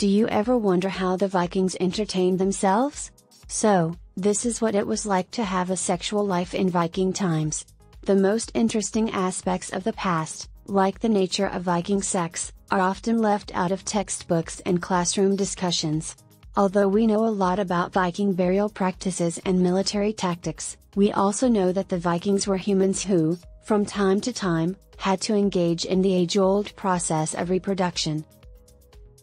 Do you ever wonder how the Vikings entertained themselves? So, this is what it was like to have a sexual life in Viking times. The most interesting aspects of the past, like the nature of Viking sex, are often left out of textbooks and classroom discussions. Although we know a lot about Viking burial practices and military tactics, we also know that the Vikings were humans who, from time to time, had to engage in the age old process of reproduction.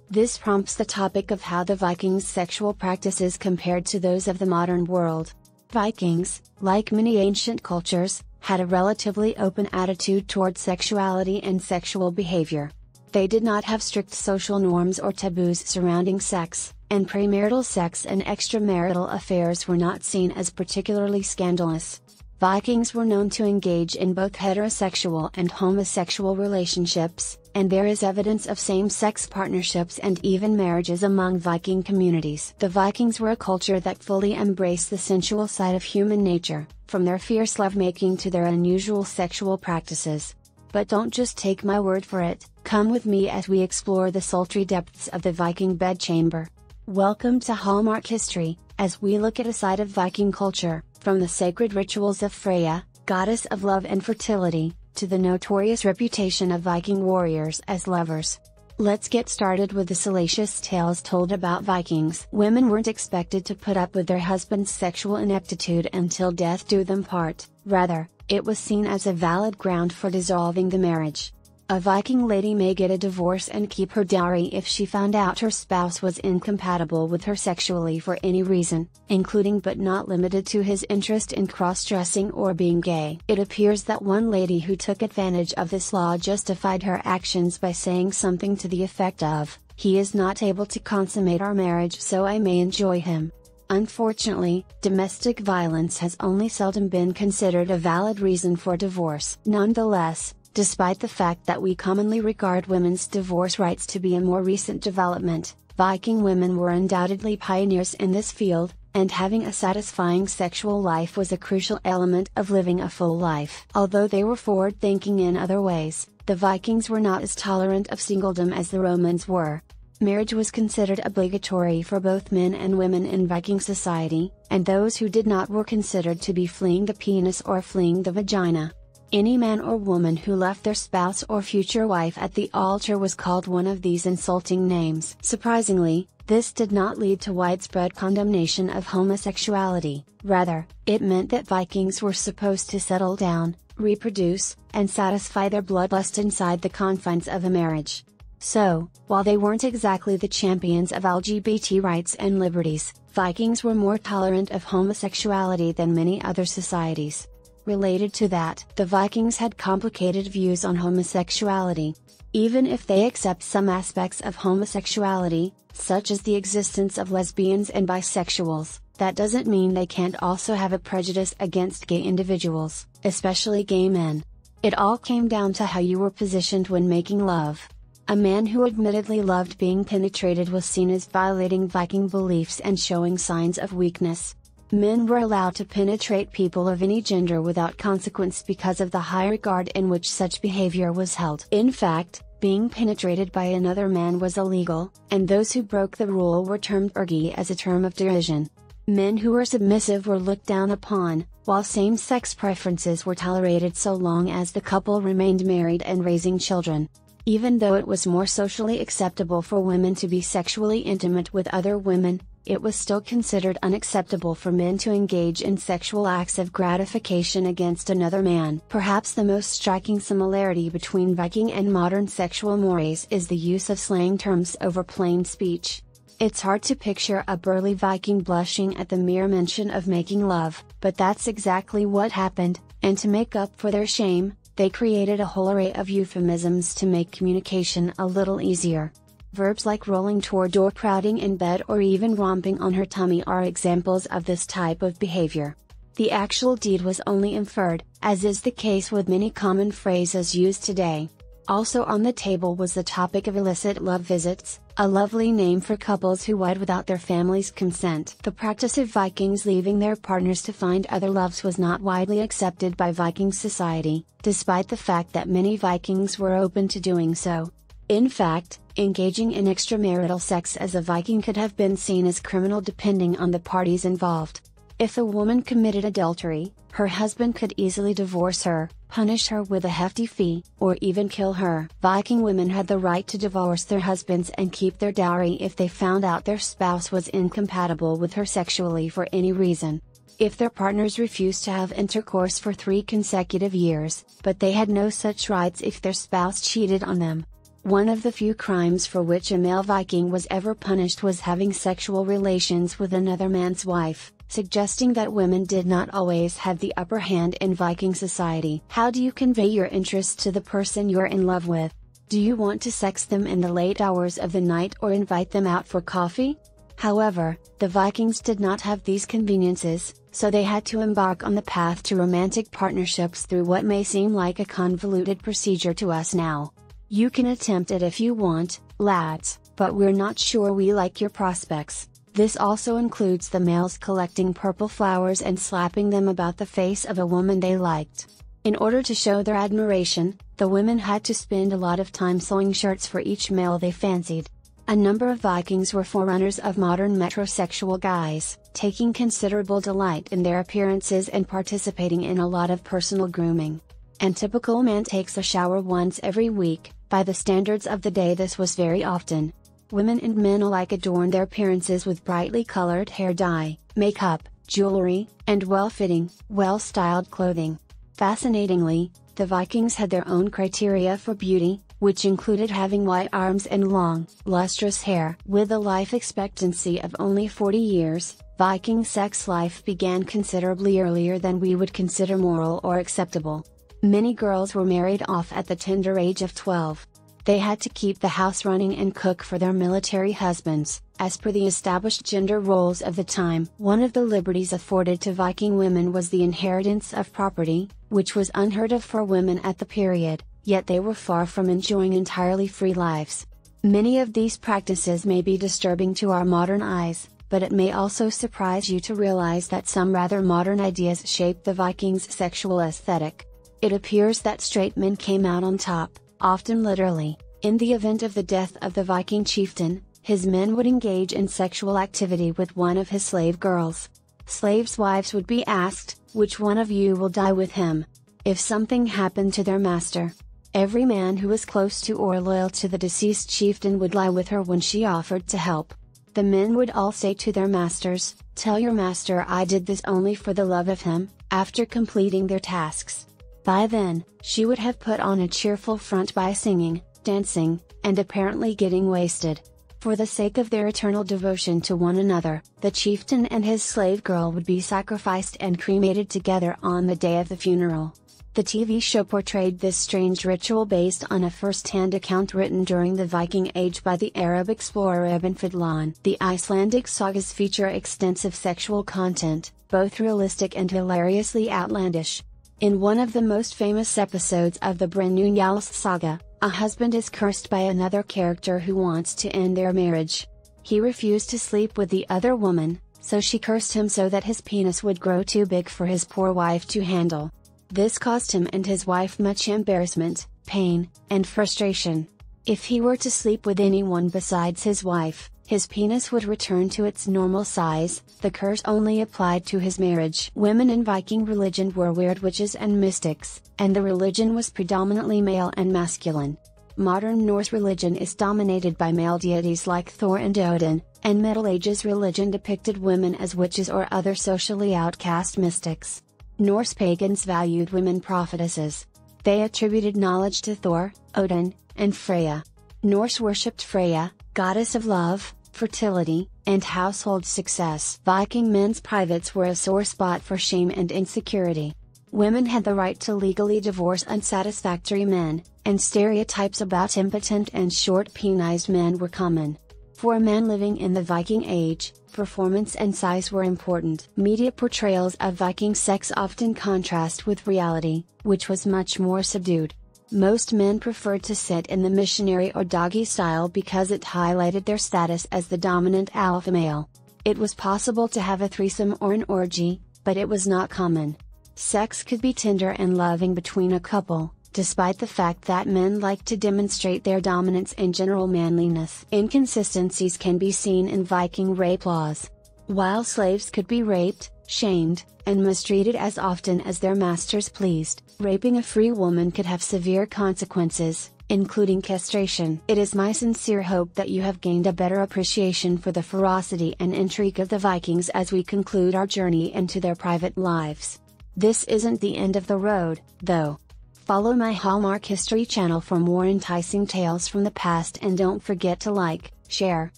This prompts the topic of how the Vikings' sexual practices compared to those of the modern world. Vikings, like many ancient cultures, had a relatively open attitude toward sexuality and sexual behavior. They did not have strict social norms or taboos surrounding sex, and premarital sex and extramarital affairs were not seen as particularly scandalous. Vikings were known to engage in both heterosexual and homosexual relationships, and there is evidence of same sex partnerships and even marriages among Viking communities. The Vikings were a culture that fully embraced the sensual side of human nature, from their fierce lovemaking to their unusual sexual practices. But don't just take my word for it, come with me as we explore the sultry depths of the Viking bedchamber. Welcome to Hallmark History, as we look at a side of Viking culture from the sacred rituals of Freya, goddess of love and fertility, to the notorious reputation of Viking warriors as lovers. Let's get started with the salacious tales told about Vikings. Women weren't expected to put up with their husband's sexual ineptitude until death do them part, rather, it was seen as a valid ground for dissolving the marriage. A Viking lady may get a divorce and keep her dowry if she found out her spouse was incompatible with her sexually for any reason, including but not limited to his interest in cross-dressing or being gay. It appears that one lady who took advantage of this law justified her actions by saying something to the effect of, he is not able to consummate our marriage so I may enjoy him. Unfortunately, domestic violence has only seldom been considered a valid reason for divorce. Nonetheless, Despite the fact that we commonly regard women's divorce rights to be a more recent development, Viking women were undoubtedly pioneers in this field, and having a satisfying sexual life was a crucial element of living a full life. Although they were forward thinking in other ways, the Vikings were not as tolerant of singledom as the Romans were. Marriage was considered obligatory for both men and women in Viking society, and those who did not were considered to be fleeing the penis or fleeing the vagina. Any man or woman who left their spouse or future wife at the altar was called one of these insulting names. Surprisingly, this did not lead to widespread condemnation of homosexuality, rather, it meant that Vikings were supposed to settle down, reproduce, and satisfy their bloodlust inside the confines of a marriage. So, while they weren't exactly the champions of LGBT rights and liberties, Vikings were more tolerant of homosexuality than many other societies. Related to that, the Vikings had complicated views on homosexuality. Even if they accept some aspects of homosexuality, such as the existence of lesbians and bisexuals, that doesn't mean they can't also have a prejudice against gay individuals, especially gay men. It all came down to how you were positioned when making love. A man who admittedly loved being penetrated was seen as violating Viking beliefs and showing signs of weakness. Men were allowed to penetrate people of any gender without consequence because of the high regard in which such behavior was held. In fact, being penetrated by another man was illegal, and those who broke the rule were termed ergi as a term of derision. Men who were submissive were looked down upon, while same sex preferences were tolerated so long as the couple remained married and raising children. Even though it was more socially acceptable for women to be sexually intimate with other women, it was still considered unacceptable for men to engage in sexual acts of gratification against another man. Perhaps the most striking similarity between Viking and modern sexual mores is the use of slang terms over plain speech. It's hard to picture a burly Viking blushing at the mere mention of making love, but that's exactly what happened, and to make up for their shame, they created a whole array of euphemisms to make communication a little easier. Verbs like rolling toward or crowding in bed or even romping on her tummy are examples of this type of behavior. The actual deed was only inferred, as is the case with many common phrases used today. Also on the table was the topic of illicit love visits, a lovely name for couples who wed without their family's consent. The practice of Vikings leaving their partners to find other loves was not widely accepted by Viking society, despite the fact that many Vikings were open to doing so. In fact, engaging in extramarital sex as a Viking could have been seen as criminal depending on the parties involved. If a woman committed adultery, her husband could easily divorce her, punish her with a hefty fee, or even kill her. Viking women had the right to divorce their husbands and keep their dowry if they found out their spouse was incompatible with her sexually for any reason. If their partners refused to have intercourse for three consecutive years, but they had no such rights if their spouse cheated on them, one of the few crimes for which a male Viking was ever punished was having sexual relations with another man's wife, suggesting that women did not always have the upper hand in Viking society. How do you convey your interest to the person you're in love with? Do you want to sex them in the late hours of the night or invite them out for coffee? However, the Vikings did not have these conveniences, so they had to embark on the path to romantic partnerships through what may seem like a convoluted procedure to us now. You can attempt it if you want, lads, but we're not sure we like your prospects. This also includes the males collecting purple flowers and slapping them about the face of a woman they liked. In order to show their admiration, the women had to spend a lot of time sewing shirts for each male they fancied. A number of Vikings were forerunners of modern metrosexual guys, taking considerable delight in their appearances and participating in a lot of personal grooming. And typical man takes a shower once every week, by the standards of the day this was very often. Women and men alike adorned their appearances with brightly colored hair dye, makeup, jewelry, and well-fitting, well-styled clothing. Fascinatingly, the Vikings had their own criteria for beauty, which included having white arms and long, lustrous hair. With a life expectancy of only 40 years, Viking sex life began considerably earlier than we would consider moral or acceptable. Many girls were married off at the tender age of 12. They had to keep the house running and cook for their military husbands, as per the established gender roles of the time. One of the liberties afforded to Viking women was the inheritance of property, which was unheard of for women at the period, yet they were far from enjoying entirely free lives. Many of these practices may be disturbing to our modern eyes, but it may also surprise you to realize that some rather modern ideas shaped the Vikings' sexual aesthetic. It appears that straight men came out on top, often literally, in the event of the death of the Viking chieftain, his men would engage in sexual activity with one of his slave girls. Slaves' wives would be asked, which one of you will die with him? If something happened to their master, every man who was close to or loyal to the deceased chieftain would lie with her when she offered to help. The men would all say to their masters, Tell your master I did this only for the love of him, after completing their tasks. By then, she would have put on a cheerful front by singing, dancing, and apparently getting wasted. For the sake of their eternal devotion to one another, the chieftain and his slave girl would be sacrificed and cremated together on the day of the funeral. The TV show portrayed this strange ritual based on a first-hand account written during the Viking Age by the Arab explorer Ibn Fadlan. The Icelandic sagas feature extensive sexual content, both realistic and hilariously outlandish. In one of the most famous episodes of the Brynjólfs saga, a husband is cursed by another character who wants to end their marriage. He refused to sleep with the other woman, so she cursed him so that his penis would grow too big for his poor wife to handle. This caused him and his wife much embarrassment, pain, and frustration. If he were to sleep with anyone besides his wife, his penis would return to its normal size, the curse only applied to his marriage. Women in Viking religion were weird witches and mystics, and the religion was predominantly male and masculine. Modern Norse religion is dominated by male deities like Thor and Odin, and Middle Ages religion depicted women as witches or other socially outcast mystics. Norse pagans valued women prophetesses. They attributed knowledge to Thor, Odin, and Freya. Norse worshipped Freya, goddess of love, fertility, and household success. Viking men's privates were a sore spot for shame and insecurity. Women had the right to legally divorce unsatisfactory men, and stereotypes about impotent and short penised men were common. For a man living in the Viking Age, performance and size were important. Media portrayals of Viking sex often contrast with reality, which was much more subdued. Most men preferred to sit in the missionary or doggy style because it highlighted their status as the dominant alpha male. It was possible to have a threesome or an orgy, but it was not common. Sex could be tender and loving between a couple, despite the fact that men like to demonstrate their dominance and general manliness. Inconsistencies can be seen in Viking rape laws. While slaves could be raped, shamed, and mistreated as often as their masters pleased, raping a free woman could have severe consequences, including castration. It is my sincere hope that you have gained a better appreciation for the ferocity and intrigue of the Vikings as we conclude our journey into their private lives. This isn't the end of the road, though. Follow my Hallmark History channel for more enticing tales from the past and don't forget to like, share,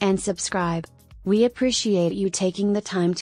and subscribe. We appreciate you taking the time to